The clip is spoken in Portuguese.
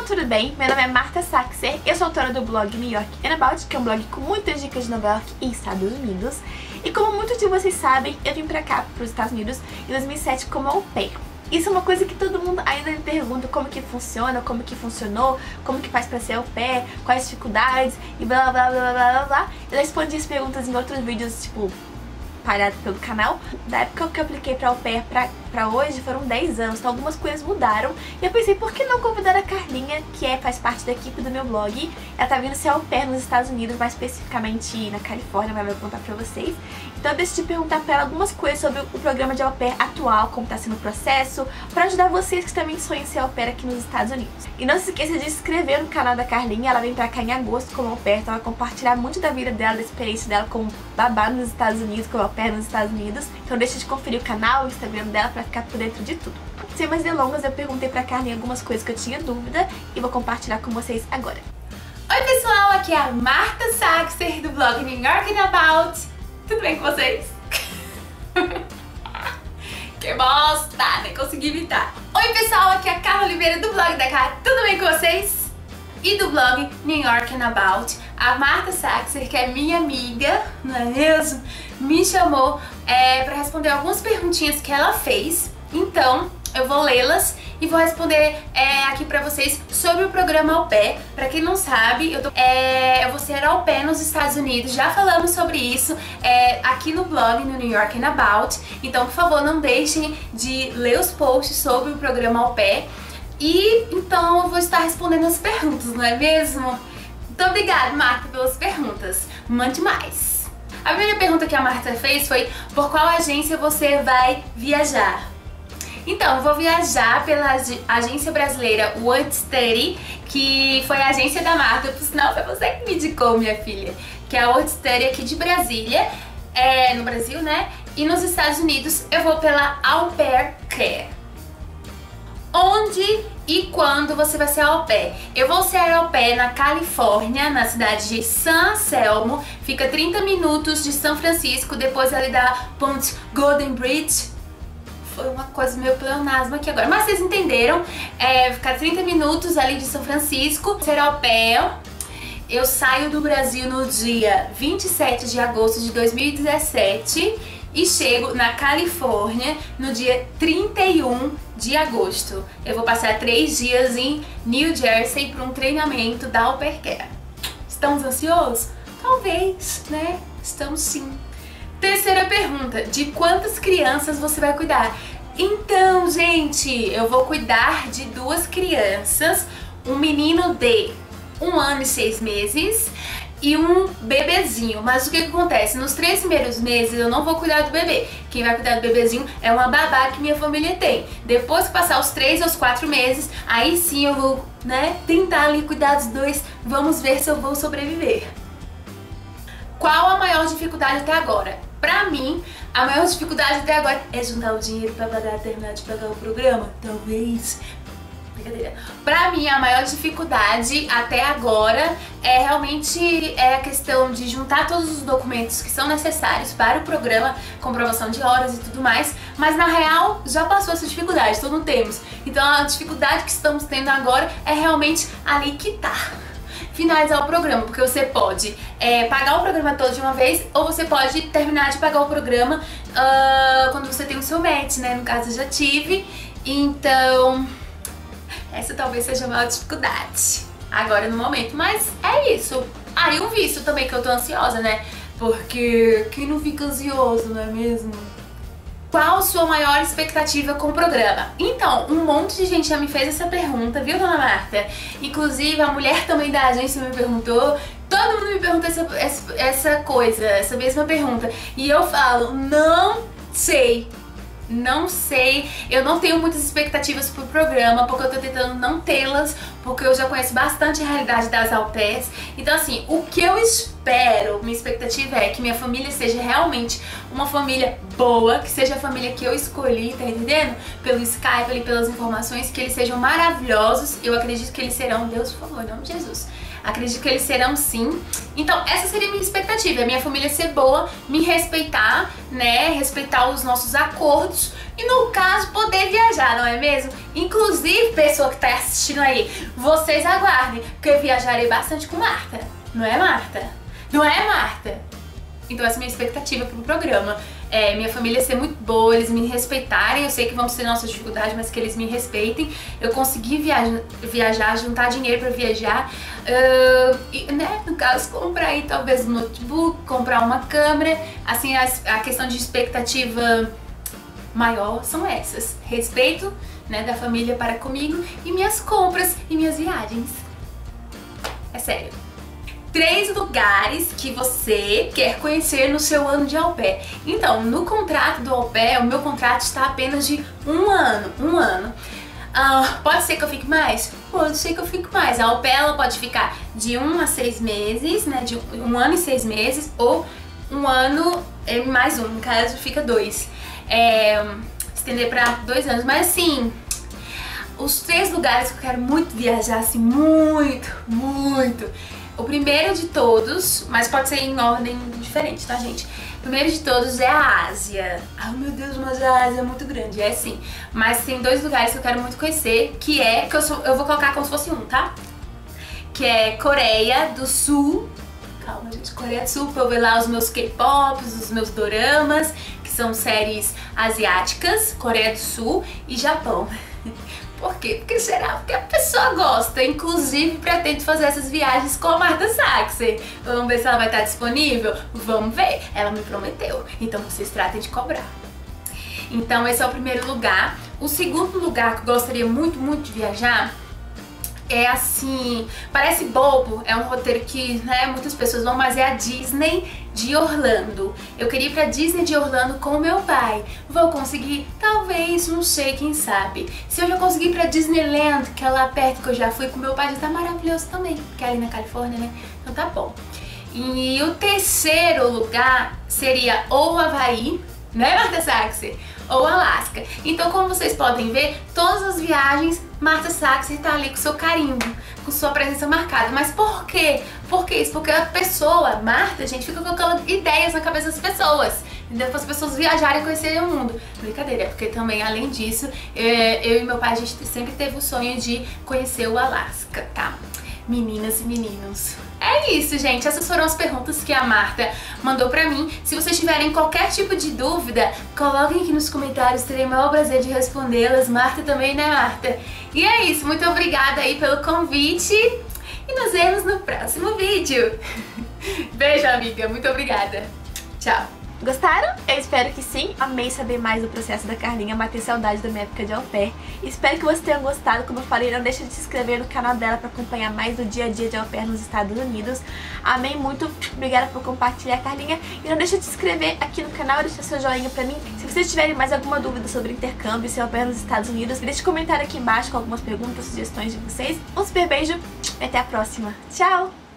pessoal, tudo bem? Meu nome é Marta Saxer, eu sou autora do blog New York and About, que é um blog com muitas dicas de Nova York e Estados Unidos. E como muitos de vocês sabem, eu vim pra cá, pros Estados Unidos, em 2007 como au pair. Isso é uma coisa que todo mundo ainda me pergunta como que funciona, como que funcionou, como que faz pra ser au pair, quais dificuldades e blá blá blá blá blá blá. Eu respondi as perguntas em outros vídeos, tipo, espalhado pelo canal. Da época que eu apliquei pra au pair pra, pra hoje foram 10 anos, então algumas coisas mudaram. E eu pensei, por que não convidar a Carlinha, que é, faz parte da equipe do meu blog. Ela tá vindo ser au pair nos Estados Unidos, mais especificamente na Califórnia, vai contar pra vocês. Então eu decidi perguntar pra ela algumas coisas sobre o programa de au pair atual, como tá sendo o processo, pra ajudar vocês que também sonham ser au pair aqui nos Estados Unidos. E não se esqueça de se inscrever no canal da Carlinha, ela vem pra cá em agosto como au pair, então ela vai compartilhar muito da vida dela, da experiência dela como babá nos Estados Unidos, como au pair nos Estados Unidos. Então deixa de conferir o canal, o Instagram dela pra ficar por dentro de tudo. Sem mais delongas, eu perguntei pra Carlinha algumas coisas que eu tinha dúvida e vou compartilhar com vocês agora. Oi pessoal, aqui é a Marta Saxer do blog New York and About. Tudo bem com vocês? que bosta, nem consegui imitar. Oi pessoal, aqui é a Carla Oliveira do blog da Cara. Tudo bem com vocês? E do blog New York and About. A Marta Saxer, que é minha amiga, não é mesmo? Me chamou é, para responder algumas perguntinhas que ela fez. Então, eu vou lê-las e vou responder é, aqui pra vocês sobre o programa Au Pair. Pra quem não sabe, eu, tô, é, eu vou ser Au Pair nos Estados Unidos, já falamos sobre isso é, aqui no blog, no New York and About. Então, por favor, não deixem de ler os posts sobre o programa Au Pair. E então eu vou estar respondendo as perguntas, não é mesmo? Então, obrigada, Marta, pelas perguntas. Mande mais. A primeira pergunta que a Marta fez foi por qual agência você vai viajar? Então, eu vou viajar pela agência brasileira World Study, que foi a agência da Marta, por sinal foi você que me indicou, minha filha, que é a World Study aqui de Brasília, é, no Brasil, né? E nos Estados Unidos eu vou pela Au Pair Care. Onde e quando você vai ser au pair? Eu vou ser au pair na Califórnia, na cidade de San Selmo. Fica 30 minutos de São Francisco, depois ali da Ponte Golden Bridge foi uma coisa meio pleonasmo aqui agora. Mas vocês entenderam, é, ficar 30 minutos ali de São Francisco, ser ao pé. Eu saio do Brasil no dia 27 de agosto de 2017 e chego na Califórnia no dia 31 de agosto. Eu vou passar três dias em New Jersey para um treinamento da Au Pair Care. Estamos ansiosos? Talvez, né? Estamos sim. Terceira pergunta, de quantas crianças você vai cuidar? Então, gente, eu vou cuidar de duas crianças, um menino de um ano e seis meses e um bebezinho. Mas o que, que, acontece? Nos três primeiros meses eu não vou cuidar do bebê. Quem vai cuidar do bebezinho é uma babá que minha família tem. Depois que passar os três aos quatro meses, aí sim eu vou, né, tentar ali cuidar dos dois. Vamos ver se eu vou sobreviver. Qual a maior dificuldade até agora? Pra mim, a maior dificuldade até agora é juntar o dinheiro pra pagar, terminar de pagar o programa. Talvez. Brincadeira. Pra mim, a maior dificuldade até agora é realmente é a questão de juntar todos os documentos que são necessários para o programa, comprovação de horas e tudo mais, mas na real já passou essa dificuldade, todo mundo temos. Então a dificuldade que estamos tendo agora é realmente ali quitar finalizar o programa, porque você pode é, pagar o programa todo de uma vez ou você pode terminar de pagar o programa uh, quando você tem o seu match, né? No caso eu já tive, então essa talvez seja a maior dificuldade agora no momento, mas é isso. Ah, e um visto também que eu tô ansiosa, né? Porque quem não fica ansioso, não é mesmo? Qual sua maior expectativa com o programa? Então, um monte de gente já me fez essa pergunta, viu, dona Marta? Inclusive, a mulher também da agência me perguntou. Todo mundo me pergunta essa, essa coisa, essa mesma pergunta. E eu falo, não sei. Não sei, eu não tenho muitas expectativas pro programa, porque eu tô tentando não tê-las, porque eu já conheço bastante a realidade das pairs. Então assim, o que eu espero, minha expectativa é que minha família seja realmente uma família boa, que seja a família que eu escolhi, tá entendendo? Pelo Skype, pelas informações, que eles sejam maravilhosos. Eu acredito que eles serão, Deus por favor, em nome de Jesus. Acredito que eles serão sim. Então, essa seria a minha expectativa. A minha família ser boa, me respeitar, né? Respeitar os nossos acordos e, no caso, poder viajar, não é mesmo? Inclusive, pessoa que tá assistindo aí, vocês aguardem, porque eu viajarei bastante com Marta. Não é, Marta? Não é, Marta? Então, essa é a minha expectativa pro programa é, minha família ser muito boa, eles me respeitarem. Eu sei que vão ser nossas dificuldades, mas que eles me respeitem. Eu consegui viaja, viajar, juntar dinheiro para viajar. Uh, e, né, no caso, comprar aí talvez um notebook, comprar uma câmera. Assim, a, a questão de expectativa maior são essas. Respeito né, da família para comigo e minhas compras e minhas viagens. É sério três lugares que você quer conhecer no seu ano de au pair. Então, no contrato do au pair, o meu contrato está apenas de um ano, um ano. Uh, pode ser que eu fique mais? Pode ser que eu fique mais. A au pair ela pode ficar de um a seis meses, né? De um ano e seis meses, ou um ano e mais um, no caso fica dois. É, estender para dois anos. Mas assim, os três lugares que eu quero muito viajar, assim, muito, muito o primeiro de todos, mas pode ser em ordem diferente, tá, gente? O primeiro de todos é a Ásia. Ai, meu Deus, mas a Ásia é muito grande. É sim. Mas tem dois lugares que eu quero muito conhecer, que é... que eu, sou, eu vou colocar como se fosse um, tá? Que é Coreia do Sul. Calma, gente. Coreia do Sul, pra eu ver lá os meus K-pops, os meus doramas, que são séries asiáticas. Coreia do Sul e Japão. Por quê? Porque será? Porque a gosta. Inclusive, pretende fazer essas viagens com a Marta Saxer. Vamos ver se ela vai estar disponível? Vamos ver. Ela me prometeu. Então, vocês tratem de cobrar. Então, esse é o primeiro lugar. O segundo lugar que eu gostaria muito, muito de viajar é assim, parece bobo, é um roteiro que né, muitas pessoas vão, mas é a Disney de Orlando. Eu queria ir pra Disney de Orlando com meu pai. Vou conseguir? Talvez, não sei, quem sabe. Se eu já conseguir ir pra Disneyland, que é lá perto que eu já fui com meu pai, já tá maravilhoso também, que é ali na Califórnia, né? Então tá bom. E o terceiro lugar seria ou Havaí, né, Marta Saxe? Ou Alasca. Então, como vocês podem ver, todas as viagens Marta Sachs está ali com seu carimbo, com sua presença marcada. Mas por quê? Por que isso? Porque a pessoa, Marta, gente, fica colocando ideias na cabeça das pessoas. Entendeu? As pessoas viajarem e conhecerem o mundo. Brincadeira, porque também, além disso, é, eu e meu pai, a gente sempre teve o sonho de conhecer o Alasca, tá? Meninas e meninos. É isso, gente. Essas foram as perguntas que a Marta mandou pra mim. Se vocês tiverem qualquer tipo de dúvida, coloquem aqui nos comentários. Terei o maior prazer de respondê-las. Marta também, né, Marta? E é isso. Muito obrigada aí pelo convite. E nos vemos no próximo vídeo. Beijo, amiga. Muito obrigada. Tchau. Gostaram? Eu espero que sim. Amei saber mais do processo da Carlinha, matei saudade da minha época de au pair. Espero que vocês tenham gostado. Como eu falei, não deixa de se inscrever no canal dela para acompanhar mais do dia a dia de au pair nos Estados Unidos. Amei muito. Obrigada por compartilhar, Carlinha. E não deixa de se inscrever aqui no canal e deixar seu joinha pra mim. Se vocês tiverem mais alguma dúvida sobre intercâmbio e seu au pair nos Estados Unidos, deixe um comentário aqui embaixo com algumas perguntas, sugestões de vocês. Um super beijo e até a próxima. Tchau!